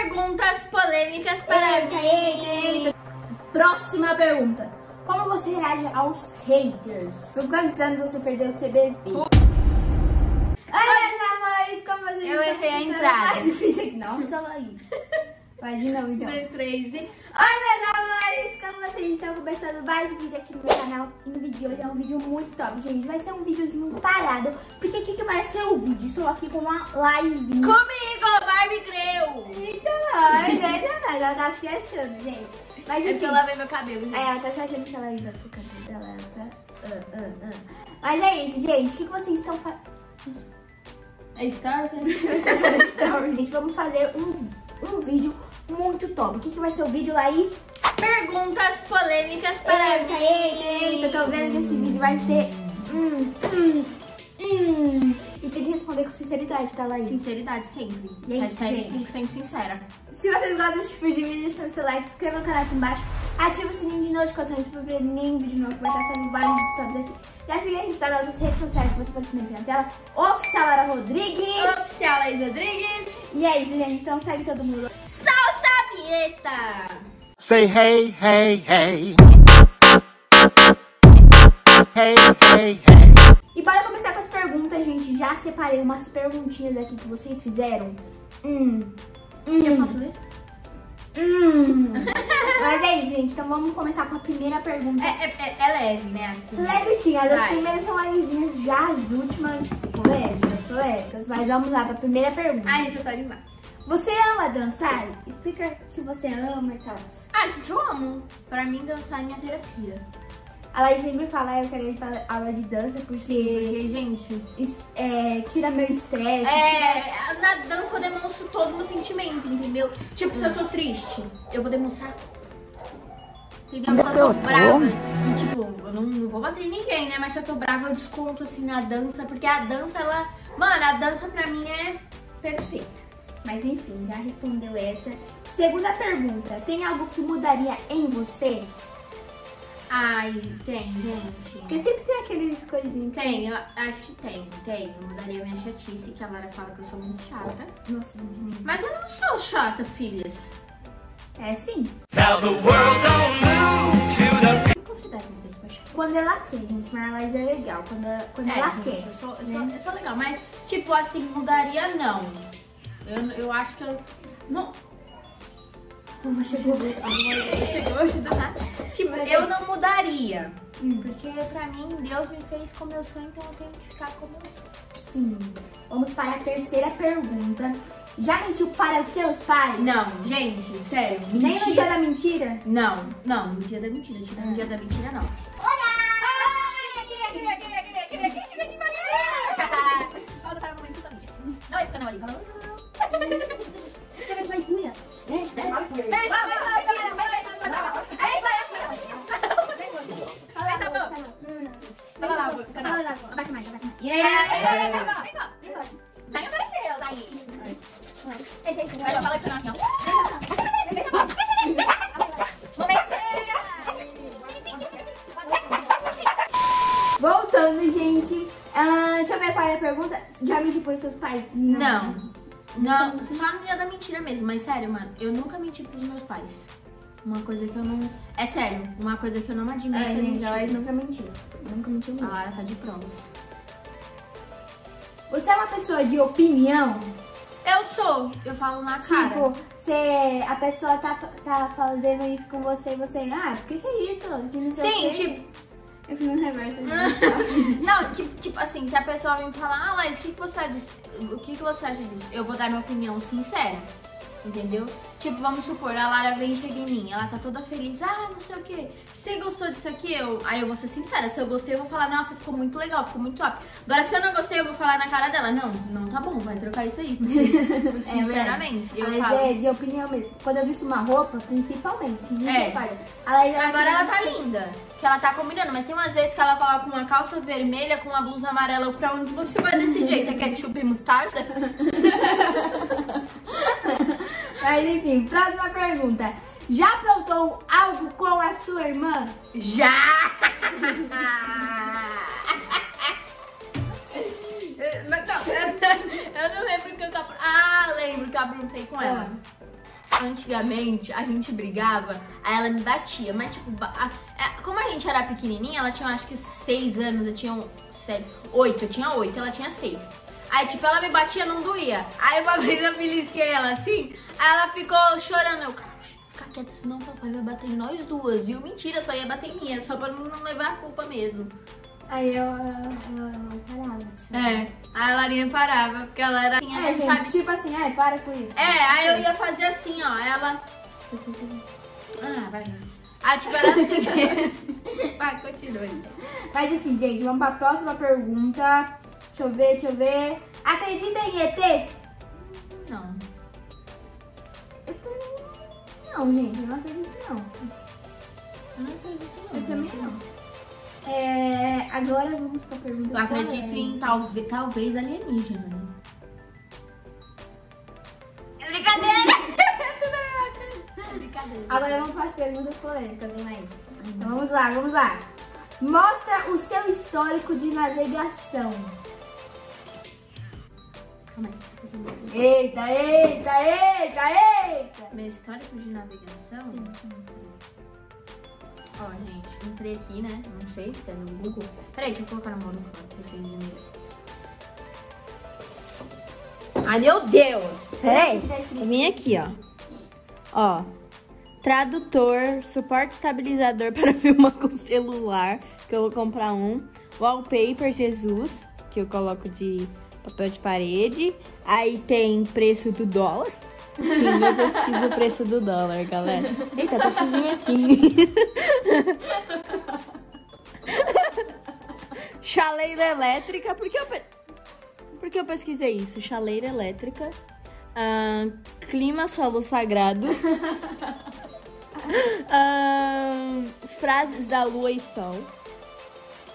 Perguntas polêmicas para Eita, mim. eita, eita. Próxima pergunta. Como você reage aos haters? Com quantos anos você perdeu o CBV? Oi, meus amores, como vocês Eu errei a pensando entrada. mais difícil aqui? Nossa, Laís. Vai de novo, então. Dois, três e... Oi, meus amores, como vocês estão começando mais um vídeo aqui no meu canal. E no vídeo de hoje é um vídeo muito top, gente. Vai ser um videozinho parado. Porque o que, que vai ser o vídeo? Estou aqui com a Laizinha. Comigo, Barbie Greu. Eita, ainda não, ela tá se achando, gente. Mas É porque enfim, eu lavei meu cabelo, gente. é, ela tá se achando que ela ainda tá cabelo dela, ela tá... ah, ah, ah. Mas é isso, gente. O que, que vocês estão fazendo? É Stars, né? gente, vamos fazer um, um vídeo muito top. O que, que vai ser o vídeo, Laís? Perguntas polêmicas para Eita, mim. eita, eita, tô vendo que esse vídeo vai ser... Hum, hum, hum. E tem que responder com sinceridade, tá, Laís? Sinceridade sempre. E Hashtag gente? 100% sincera. Se vocês gostam desse tipo de vídeo, deixa o seu like, se inscreva no canal aqui embaixo, ativa o sininho de notificações pra não perder nenhum vídeo novo que vai estar saindo vários tops aqui. Já siga a gente tá nas nossas redes sociais, vai estar aparecendo aqui na tela. Oficial Lara Rodrigues. Oficial Laís Rodrigues. E é isso, gente. Então segue todo mundo. Vinheta. Say hey, hey, hey. Hey, hey, hey. E para começar com as perguntas, gente, já separei umas perguntinhas aqui que vocês fizeram. Hum. Eu Hum. posso ler? Hum. Mas é isso, gente. Então vamos começar com a primeira pergunta. É, é, é, é leve, né? as. Leve sim, as Vai. primeiras são levezinhas, já as últimas polêmicas, polêmicas. Mas vamos lá para a primeira pergunta. Ai, gente, eu tô animada. Você ama dançar? Explica se você ama e tal. Ah, gente, eu amo. Pra mim, dançar é minha terapia. A Laís sempre fala, "Ah, eu quero ir para aula de dança porque Porque, gente, é, tira meu estresse. tira- é, na dança eu demonstro todo o meu sentimento, entendeu? Tipo, se eu tô triste, eu vou demonstrar. Entendeu? Se eu tô brava, e tipo, eu não, não vou bater em ninguém, né? Mas se eu tô brava, eu desconto assim na dança, porque a dança, ela. Mano, a dança pra mim é perfeita. Mas enfim, já respondeu essa. Segunda pergunta, tem algo que mudaria em você? Ai, tem, gente. Porque sempre tem aqueles coisinhos que... Tem, eu acho que tem, tem. Eu mudaria minha chatice, que a Lara fala que eu sou muito chata. Nossa, gente. Mas eu não sou chata, filhas. É sim. Now the world don't move to the Eu me considero uma pessoa chata. Quando ela quer, gente. Mas a Laís é legal. Quando ela, quando É, ela gente, quer. Eu sou, eu, né? sou, eu sou legal, mas, tipo, assim, mudaria não. Eu, eu acho que eu. Não. Chegou, chegou, nada. Tipo, Mas eu é- não mudaria. Hum. Porque pra mim, Deus me fez como eu sou, então eu tenho que ficar como eu sou. Sim. Vamos para a terceira pergunta. Já mentiu para os seus pais? Não, gente, sério, Nem no dia mentira. da mentira? Não, não, no dia da mentira. Tira no dia da mentira, não. Fala para a mamãe toda minha. Não, é porque eu não ali. Fala. Vai mais minha? Né? Fala lá, Fala lá, abaixa mais, abaixa mais. Daí apareceu, daí. Eita, Vai falar que não, assim, ó. Voltando, gente. Ah, deixa eu ver qual é a pergunta. Já para os seus pais? Não. Não, só no dia da mentira mesmo. Mas sério, mano, eu nunca menti pros meus pais. Uma coisa que eu não. É sério, uma coisa que eu não admito. É, gente, mentir. a Laís nunca mentiu. Nunca mentiu A mesmo. Lara tá de provas. Você é uma pessoa de opinião? Eu sou, eu falo na cara. Tipo, você, a pessoa tá, tá fazendo isso com você e você, ah, por que que é isso? Que não Sim, tipo. Eu fiz um reverso. Não, tipo, tipo assim, se a pessoa vem falar, ah, Laís, o que, que você? O que, que você acha disso? Eu vou dar minha opinião sincera. Entendeu? Tipo, vamos supor, a Lara vem e chega em mim, ela tá toda feliz, ah, não sei o que, você gostou disso aqui? Eu, aí eu vou ser sincera, se eu gostei, eu vou falar, nossa, ficou muito legal, ficou muito top. Agora, se eu não gostei, eu vou falar na cara dela, não, não tá bom, vai trocar isso aí. Sinceramente, eu Mas falo. é de opinião mesmo. Quando eu visto uma roupa, principalmente, É. Agora ela tá linda, que ela tá combinando, mas tem umas vezes que ela coloca uma calça vermelha com uma blusa amarela, pra onde você vai desse jeito? É ketchup e mostarda? Mas enfim, próxima pergunta. Já aprontou algo com a sua irmã? Já! Mas não, eu não lembro que eu... apro- Ah, lembro que eu aprontei com ela. antigamente a gente brigava, aí ela me batia. Mas, tipo, ba- a- é, como a gente era pequenininha, ela tinha acho que seis anos, eu tinha um, sete, oito, eu tinha oito, ela tinha seis. Aí, tipo, ela me batia, não doía. Aí uma vez eu belisquei ela assim, aí ela ficou chorando. Eu, cara, fica quieta, senão o papai vai bater em nós duas, viu? Mentira, só ia bater em mim, só pra não levar a culpa mesmo. Aí eu, eu, eu, eu parava. tipo. É, aí a Larinha parava, porque ela era assim, É, gente, sabe? tipo assim, ai, para com isso. É, aí eu ia fazer assim, ó, ela... Ah, vai. Ah, tipo, era assim mesmo. Vai, continue. Mas enfim, gente, vamos pra próxima pergunta. Deixa eu ver, deixa eu ver. Acredita em ETs? Não. Eu também não, gente, eu não acredito não. Eu não acredito não. Eu também não. É, agora vamos pra pergunta. Eu acredito em talvez, talvez alienígena, né? Agora vamos para as perguntas polêmicas, hein, Laís? Então vamos lá, vamos lá. Mostra o seu histórico de navegação. Eita, eita, eita, eita! Meu histórico de navegação? Ó, gente, entrei aqui, né? Não sei se é no Google. Peraí, deixa eu colocar no modo pra vocês verem. Ai, meu Deus! Peraí. Eu vim aqui, ó. Ó. Tradutor, suporte estabilizador para filmar com celular, que eu vou comprar um. Wallpaper Jesus, que eu coloco de papel de parede. Aí tem preço do dólar. Sim, eu pesquiso o preço do dólar, galera. Eita, tá sujinho aqui. Chaleira elétrica, por que eu, pe- por que eu pesquisei isso? Chaleira elétrica, ahn, clima solo sagrado, ahn, frases da lua e sol,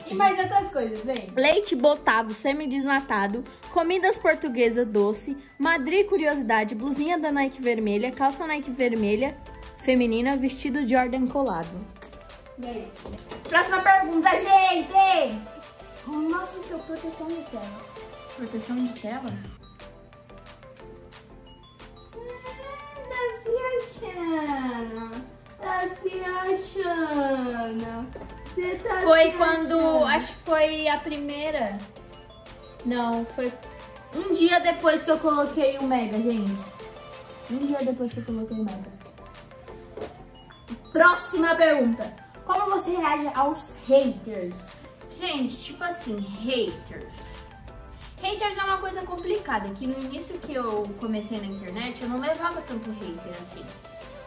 E mais outras coisas, vem. leite botavo semi-desnatado, comidas portuguesa doce, Madrid curiosidade, blusinha da Nike vermelha, calça Nike vermelha, feminina, vestido Jordan colado. E é. Próxima pergunta, gente! Mostra o seu proteção de tela. Proteção de tela? Tá se achando. Tá se achando. Você tá Foi quando. achando. Acho que foi a primeira. Não, foi um dia depois que eu coloquei o Mega, gente. Um dia depois que eu coloquei o Mega. Próxima pergunta. Como você reage aos haters? Gente, tipo assim, haters. Haters é uma coisa complicada, que no início que eu comecei na internet, eu não levava tanto hater assim.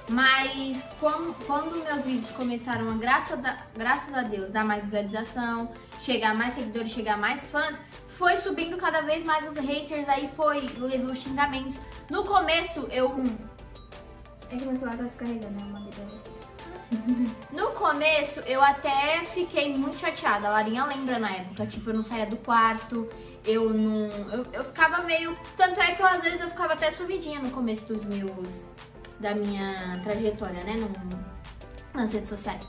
Mas como- quando meus vídeos começaram a, graças a, graças a Deus, dar mais visualização, chegar mais seguidores, chegar mais fãs, foi subindo cada vez mais os haters, aí foi, levou xingamentos. No começo, eu É que meu celular tá descarregando, eu mandei pra você. No começo, eu até fiquei muito chateada. A Larinha lembra na época. Tipo, eu não saía do quarto, eu não. Eu, eu ficava meio. Tanto é que eu, às vezes eu ficava até sumidinha no começo dos meus. Da minha trajetória, né? No, nas redes sociais.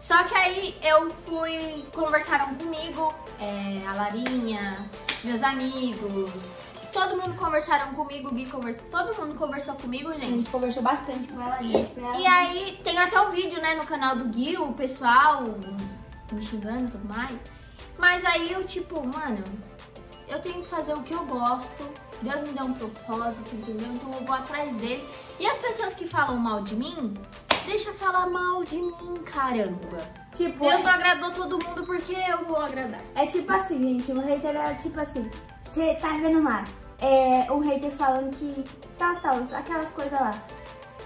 Só que aí eu fui. Conversaram comigo, é, a Larinha, meus amigos. Todo mundo conversaram comigo, o Gui conversou. Todo mundo conversou comigo, A gente. gente conversou bastante com ela e ela. E aí tem até um vídeo, né, no canal do Gui, o pessoal me xingando e tudo mais. Mas aí eu, tipo, mano, eu tenho que fazer o que eu gosto. Deus me deu um propósito, entendeu? Então eu vou atrás dele. E as pessoas que falam mal de mim, deixa falar mal de mim, caramba. Tipo, Deus não agradou todo mundo porque eu vou agradar. É tipo assim, gente, um hater é tipo assim, você tá vendo lá, é um hater falando que tal, tal, aquelas coisas lá.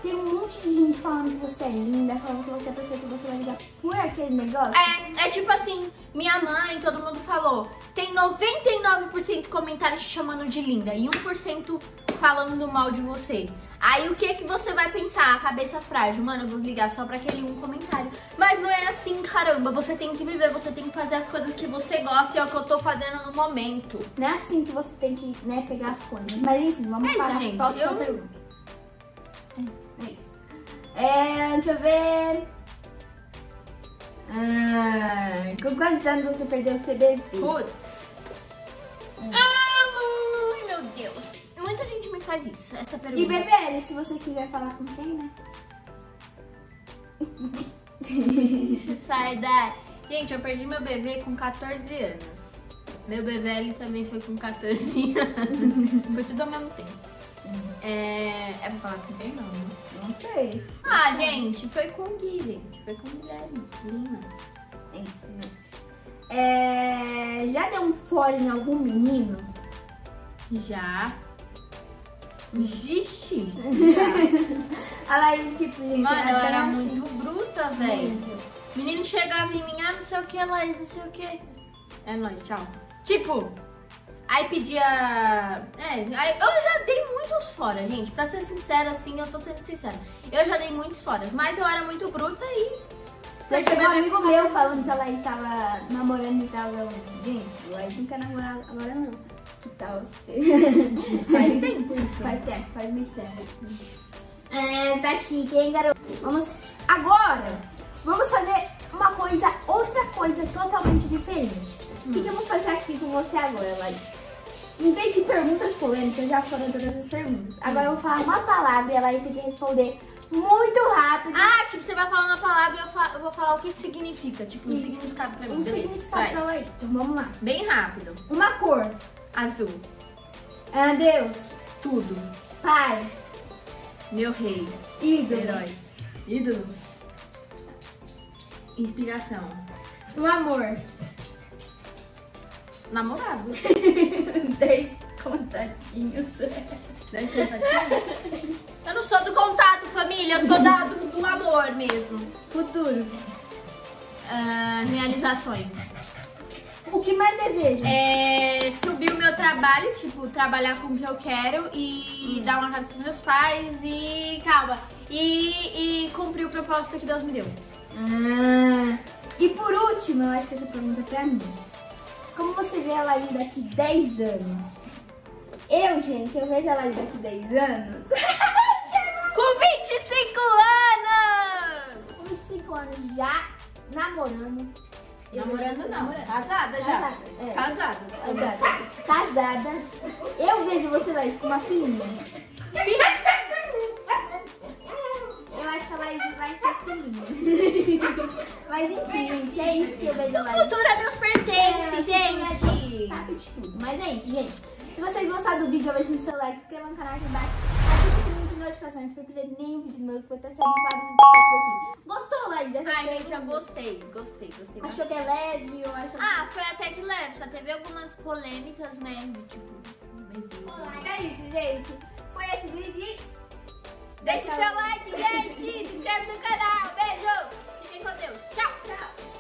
Tem um monte de gente falando que você é linda, falando que você é perfeita, você vai ligar por aquele negócio. É, é tipo assim, minha mãe, todo mundo falou, tem 99% de comentários te chamando de linda e 1% falando mal de você. Aí o que que você vai pensar? A cabeça frágil, mano, eu vou ligar só pra aquele um comentário. Mas não é assim, caramba, você tem que viver, você tem que fazer as coisas que você gosta e é o que eu tô fazendo no momento. Não é assim que você tem que, né, pegar as coisas. Mas enfim, vamos É isso, para gente, próxima eu- pergunta. É isso. É, deixa eu ver. Ah, com quantos anos você perdeu o CBV? Putz. Ai, meu Deus. Muita gente me faz isso, essa E pergunta. BBL, se você quiser falar com quem, né? Sai da. Gente, eu perdi meu bebê com 14 anos. Meu BVL também foi com 14 anos. foi tudo ao mesmo tempo. É, é pra falar quem não, né? Não sei. Ah, gente, foi com o Gui, gente. Foi com o Guilherme. Lima. É isso, gente. É, já deu um fora em algum menino? Já. Gixe. A Laís, tipo, gente, Mano, eu ela era tá muito bruta, velho. Menino chegava em mim, ah, não sei o que, Laís, não sei o que. É nóis, tchau. Tipo, aí pedia. É, eu já dei muitos fora, gente. Pra ser sincera, assim, eu tô sendo sincera. Eu já dei muitos fora, mas eu era muito bruta e. Deixa chegou um amigo meu falando se a Laís tava namorando e tal. eu, Gente, a Laís não quer namorar agora não. E tal. Faz tempo isso. Faz tempo, faz muito tempo. É, tá chique, hein, garoto? Vamos agora. Vamos fazer uma coisa, outra coisa totalmente diferente. O que, que eu vou fazer aqui com você agora, Laís? Em vez de perguntas polêmicas, já foram todas as perguntas. Agora eu vou falar uma palavra e a Laís tem que responder muito rápido. Ah, tipo, você vai falar uma palavra e eu, fa- eu vou falar o que, que significa. Tipo, um Isso. significado pra mim. um beleza. significado Vai. pra Laís. Então vamos lá. Bem rápido. Uma cor. Azul. Ah, Deus. Tudo. Pai. Meu rei. Ídolo. Herói. Ídolo. Inspiração. Um amor. Namorado. Dez contatinhos. Deve ser contatinho. Eu não sou do contato, família. Eu sou da, do, do amor mesmo. Futuro. Ah, realizações. O que mais deseja? É, subir o meu trabalho, tipo, trabalhar com o que eu quero e dar uma casa pros meus pais e. Calma. E, e cumprir o propósito que Deus me deu. Ah, e por último, eu acho que essa pergunta é pra mim. Como você vê a Laís daqui 10 anos? Eu, gente, eu vejo a Laís daqui 10 anos. Com 25 anos! Com 25 anos já namorando. Eu Namorando não. namorando. Casada já. Casada, é. Casada. Casada. Casada. Eu vejo você, Laís, com uma filhinha. Eu acho que a Laís vai ter filhinha. Mas enfim, gente, é isso que eu vejo O futuro a Deus pertence, É, gente. Sabe de tudo. Mas é isso, gente. Se vocês gostaram do vídeo, eu vejo no seu like, se inscreva no canal aqui embaixo. Ative o sininho de notificações pra perder nenhum vídeo novo, porque tá saindo vários vídeos aqui. Gostou, Laís? Ai, gente, eu gostei. Gostei, gostei. Achou que é leve? Eu acho Ah, foi até que leve. Só teve algumas polêmicas, né? Tipo, Deus. É isso, gente. Foi esse vídeo. Deixe seu like, gente. Se fiquem Deus. Tchau, tchau.